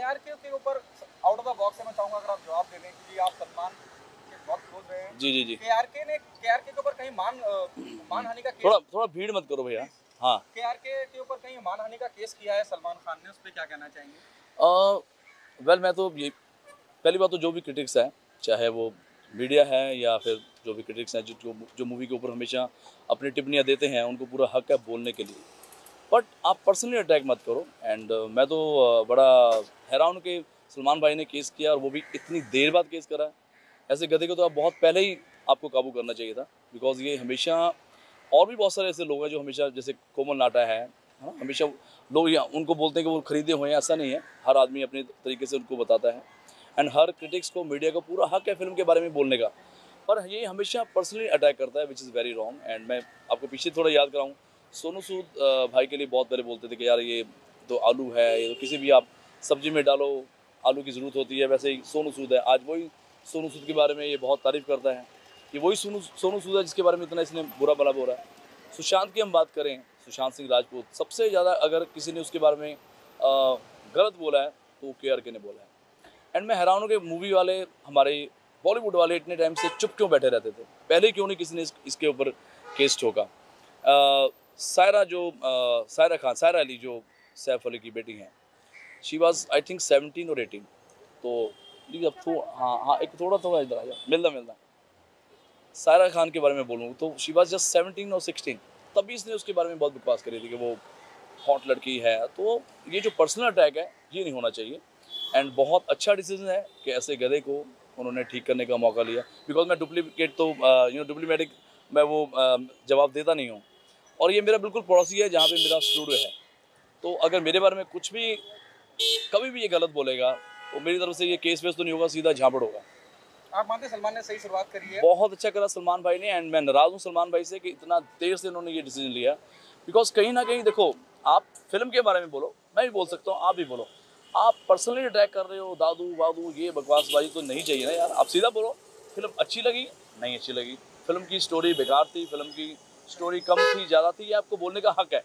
केआरके के ऊपर out of the box है मैं चाहूँगा अगर आप जवाब दे दें क्योंकि आप सलमान के बहुत क्लोज रहे हैं। जी जी जी। केआरके ने केआरके के ऊपर कहीं मान मानहानि का केस थोड़ा भीड़ मत करो भैया। हाँ। केआरके के ऊपर कहीं मानहानि का केस किया है सलमान खान ने उस पर क्या कहना चाहेंगे? वेल मैं तो ये पहली बात तो जो भी क्रिटिक्स हैं चाहे वो मीडिया है या फिर जो भी क्रिटिक्स हैं जो, जो मूवी के ऊपर हमेशा अपनी टिप्पणियाँ देते हैं उनको पूरा हक है बोलने के लिए। बट आप पर्सनली अटैक मत करो। एंड मैं तो uh, बड़ा हैरान हूँ कि सलमान भाई ने केस किया और वो भी इतनी देर बाद केस करा। है ऐसे गधे को तो आप बहुत पहले ही आपको काबू करना चाहिए था। बिकॉज़ ये हमेशा और भी बहुत सारे ऐसे लोग हैं जो हमेशा जैसे कोमल नाटा है हाँ, हमेशा लोग उनको बोलते हैं कि वो खरीदे हुए हैं ऐसा नहीं है। हर आदमी अपने तरीके से उनको बताता है। एंड हर क्रिटिक्स को मीडिया को पूरा हक है फ़िल्म के बारे में बोलने का। पर ये हमेशा पर्सनली अटैक करता है which is very wrong and मैं आपको पीछे थोड़ा याद कराऊँ सोनू सूद भाई के लिए बहुत पहले बोलते थे कि यार ये तो आलू है, ये तो किसी भी आप सब्ज़ी में डालो, आलू की ज़रूरत होती है, वैसे ही सोनू सूद है। आज वही सोनू सूद के बारे में ये बहुत तारीफ़ करता है कि वही सोनू सोनू सूद है जिसके बारे में इतना इसने बुरा भला बोला। है सुशांत की हम बात करें, सुशांत सिंह राजपूत, सबसे ज़्यादा अगर किसी ने उसके बारे में गलत बोला है तो के आर के ने बोला है। एंड मैं हैरान हूँ कि मूवी वाले, हमारे बॉलीवुड वाले इतने टाइम से चुप क्यों बैठे रहते थे? पहले क्यों नहीं किसी ने इसके ऊपर केस ठोका? सायरा जो सायरा खान, सायरा अली जो सैफ अली की बेटी हैं she was I think seventeen और एटीन तो प्लीज़ अब तो हाँ हाँ एक थोड़ा थोड़ा इधर आ जाओ मिलता मिलता। सायरा खान के बारे में बोलूँ तो शी वॉज़ जस्ट सेवनटीन और सिक्सटीन तभी इसने उसके बारे में बहुत बकवास करी थी कि वो हॉट लड़की है। तो ये जो पर्सनल अटैक है, ये नहीं होना चाहिए। एंड बहुत अच्छा डिसीज़न है कि ऐसे गधे को उन्होंने ठीक करने का मौका लिया। बिकॉज़ मैं डुप्लीकेट तो यू नो डुप्लीमेटिक मैं वो जवाब देता नहीं हूँ। और ये मेरा बिल्कुल पड़ोसी है जहाँ पे मेरा स्टूडियो है। तो अगर मेरे बारे में कुछ भी कभी भी ये गलत बोलेगा तो मेरी तरफ़ से ये केस वेस तो नहीं होगा सीधा झापड़ होगा। आप मानते हैं सलमान ने सही शुरुआत करी है? बहुत अच्छा करा सलमान भाई ने एंड मैं नाराज़ हूँ सलमान भाई से कि इतना देर से इन्होंने ये डिसीज़न लिया। बिकॉज़ कहीं ना कहीं देखो आप फ़िल्म के बारे में बोलो मैं भी बोल सकता हूँ आप भी बोलो। आप पर्सनली अटैक कर रहे हो दादू वादू ये बकवासबाजी तो नहीं चाहिए ना यार। आप सीधा बोलो फ़िल्म अच्छी लगी? नहीं अच्छी लगी। फ़िल्म की स्टोरी बेकार थी फ़िल्म की स्टोरी कम थी ज़्यादा थी ये आपको बोलने का हक है।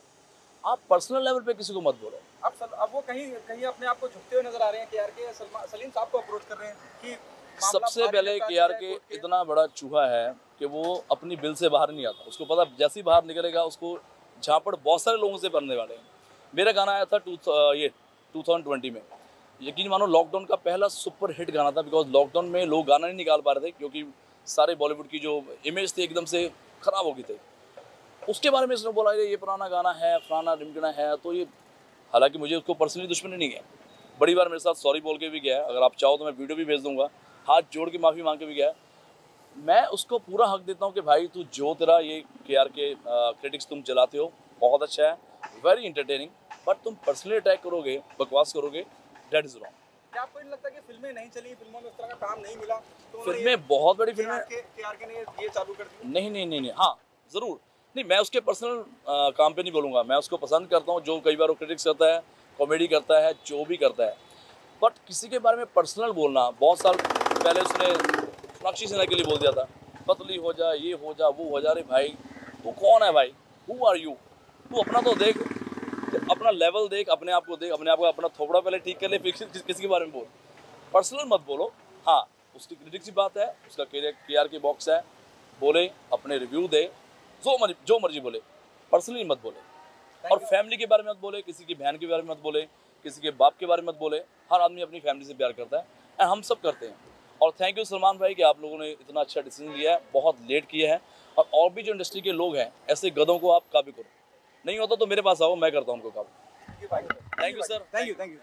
आप पर्सनल लेवल पे किसी को मत बोलो। अब सल, अब वो कहीं कहीं अपने आप को झुकते हुए नज़र आ रहे हैं केआरके सलमान सलीम साहब को अप्रोच कर रहे हैं कि सबसे पहले के आर के। इतना बड़ा चूहा है कि वो अपनी बिल से बाहर नहीं आता। उसको पता जैसे ही बाहर निकलेगा उसको झापड़ बहुत सारे लोगों से बनने वाले हैं। मेरा गाना आया था टू ये 2020 में। यकीन मानो लॉकडाउन का पहला सुपर हिट गाना था बिकॉज़ लॉकडाउन में लोग गाना नहीं निकाल पा रहे थे क्योंकि सारे बॉलीवुड की जो इमेज थी एकदम से ख़राब हो गई थी। उसके बारे में इसने बोला ये ये पुराना गाना है फलाना रिमकना है। तो ये हालाँकि मुझे उसको पर्सनली दुश्मनी नहीं है। बड़ी बार मेरे साथ सॉरी बोल के भी गया है। अगर आप चाहो तो मैं वीडियो भी भेज दूँगा। हाथ जोड़ के माफ़ी मांग के भी गया मैं उसको पूरा हक देता हूँ कि भाई तू जो तेरा ये के आर के क्रिटिक्स तुम चलाते हो बहुत अच्छा है वेरी इंटरटेनिंग बट तुम पर्सनली अटैक करोगे बकवास करोगे डेट इज़ रॉन्ग क्या आपको नहीं लगता कि फ़िल्में नहीं चली फ़िल्मों में उस तरह का काम नहीं मिला? तो फ़िल्में बहुत बड़ी फ़िल्में ये केआरके ने ये चालू कर दी? नहीं नहीं नहीं नहीं हाँ ज़रूर। नहीं मैं उसके पर्सनल काम पे नहीं बोलूँगा। मैं उसको पसंद करता हूँ जो कई बार वो क्रिटिक्स करता है कॉमेडी करता है जो भी करता है। बट किसी के बारे में पर्सनल बोलना बहुत साल पहले उसने सोनाक्षी सिन्हा के लिए बोल दिया था पतली हो जा ये हो जा वो हो जा रे भाई तू कौन है भाई? हु आर यू तू अपना तो देख अपना लेवल देख अपने आप को देख अपने आप को अपना थोपड़ा पहले ठीक कर ले फिर किस, किसी के बारे में बोल। पर्सनल मत बोलो। हाँ उसकी क्रिटिक्स की बात है उसका के आर के बॉक्स है। बोले अपने रिव्यू दे जो मर्ज़ी जो मर्ज़ी बोले पर्सनली मत बोले। और फैमिली के बारे में मत बोले किसी की बहन के बारे में मत बोले किसी के बाप के बारे में मत बोले। हर आदमी अपनी फैमिली से प्यार करता है एंड हम सब करते हैं। और थैंक यू सलमान भाई कि आप लोगों ने इतना अच्छा डिसीज़न लिया है बहुत लेट किया है। और और भी जो इंडस्ट्री के लोग हैं ऐसे गधों को आप काबू करो। नहीं होता तो मेरे पास आओ मैं करता हूँ उनको काबू। Thank you sir thank you thank you